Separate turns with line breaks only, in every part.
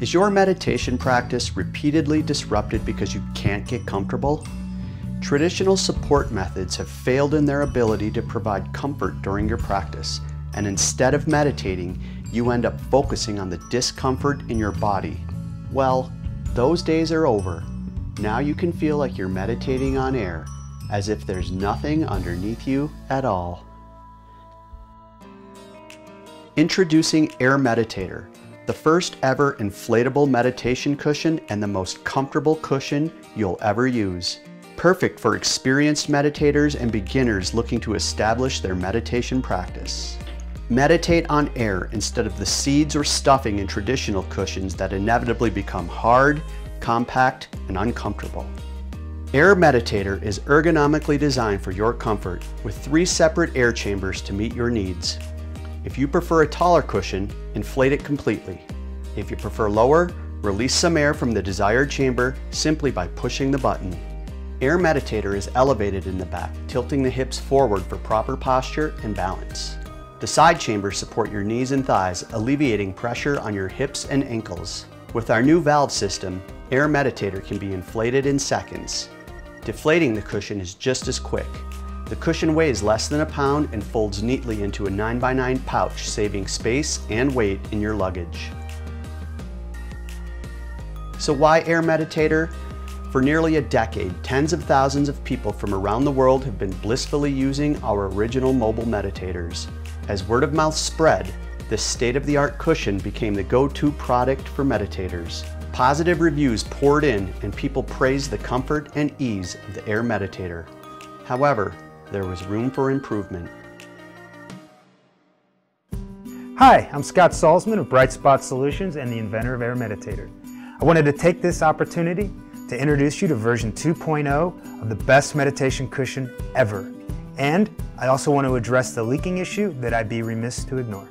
Is your meditation practice repeatedly disrupted because you can't get comfortable? Traditional support methods have failed in their ability to provide comfort during your practice, and instead of meditating, you end up focusing on the discomfort in your body. Well, those days are over. Now you can feel like you're meditating on air, as if there's nothing underneath you at all. Introducing Air Meditator, the first ever inflatable meditation cushion and the most comfortable cushion you'll ever use. Perfect for experienced meditators and beginners looking to establish their meditation practice. Meditate on air instead of the seeds or stuffing in traditional cushions that inevitably become hard, compact, and uncomfortable. Air Meditator is ergonomically designed for your comfort with three separate air chambers to meet your needs. If you prefer a taller cushion, inflate it completely. If you prefer lower, release some air from the desired chamber simply by pushing the button. Air Meditator is elevated in the back, tilting the hips forward for proper posture and balance. The side chambers support your knees and thighs, alleviating pressure on your hips and ankles. With our new valve system, Air Meditator can be inflated in seconds. Deflating the cushion is just as quick, the cushion weighs less than a pound and folds neatly into a 9x9 pouch, saving space and weight in your luggage. So why Air Meditator? For nearly a decade, tens of thousands of people from around the world have been blissfully using our original mobile meditators. As word of mouth spread, this state-of-the-art cushion became the go-to product for meditators. Positive reviews poured in and people praised the comfort and ease of the Air Meditator. However, there was room for improvement.
Hi, I'm Scott Salzman of Bright Spot Solutions and the inventor of Air Meditator. I wanted to take this opportunity to introduce you to version 2.0 of the best meditation cushion ever. And I also want to address the leaking issue that I'd be remiss to ignore.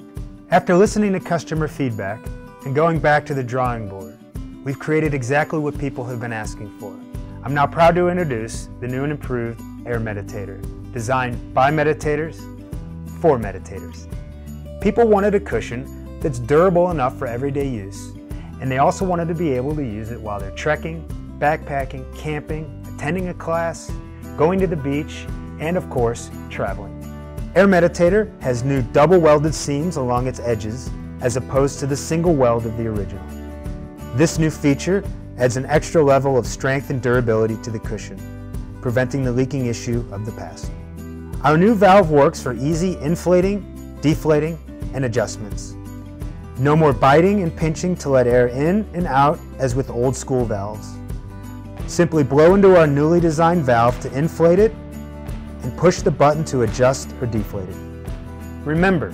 After listening to customer feedback and going back to the drawing board, we've created exactly what people have been asking for. I'm now proud to introduce the new and improved Air Meditator, designed by meditators for meditators. People wanted a cushion that's durable enough for everyday use, and they also wanted to be able to use it while they're trekking, backpacking, camping, attending a class, going to the beach, and of course, traveling. Air Meditator has new double welded seams along its edges as opposed to the single weld of the original. This new feature adds an extra level of strength and durability to the cushion, preventing the leaking issue of the past. Our new valve works for easy inflating, deflating, and adjustments. No more biting and pinching to let air in and out as with old school valves. Simply blow into our newly designed valve to inflate it and push the button to adjust or deflate it. Remember,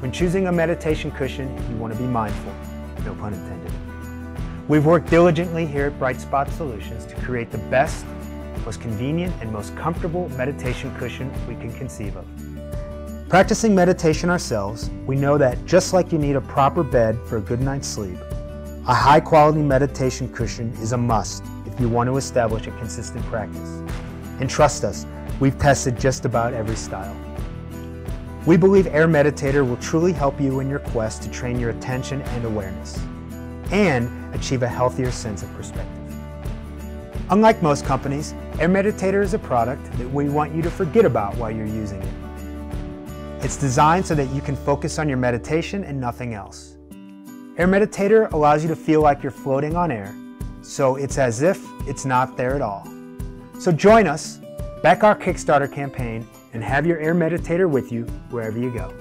when choosing a meditation cushion, you want to be mindful, no pun intended. We've worked diligently here at Bright Spot Solutions to create the best, most convenient, and most comfortable meditation cushion we can conceive of. Practicing meditation ourselves, we know that just like you need a proper bed for a good night's sleep, a high quality meditation cushion is a must if you want to establish a consistent practice. And trust us, we've tested just about every style. We believe Air Meditator will truly help you in your quest to train your attention and awareness and achieve a healthier sense of perspective. Unlike most companies, Air Meditator is a product that we want you to forget about while you're using it. It's designed so that you can focus on your meditation and nothing else. Air Meditator allows you to feel like you're floating on air, so it's as if it's not there at all. So join us, back our Kickstarter campaign, and have your Air Meditator with you wherever you go.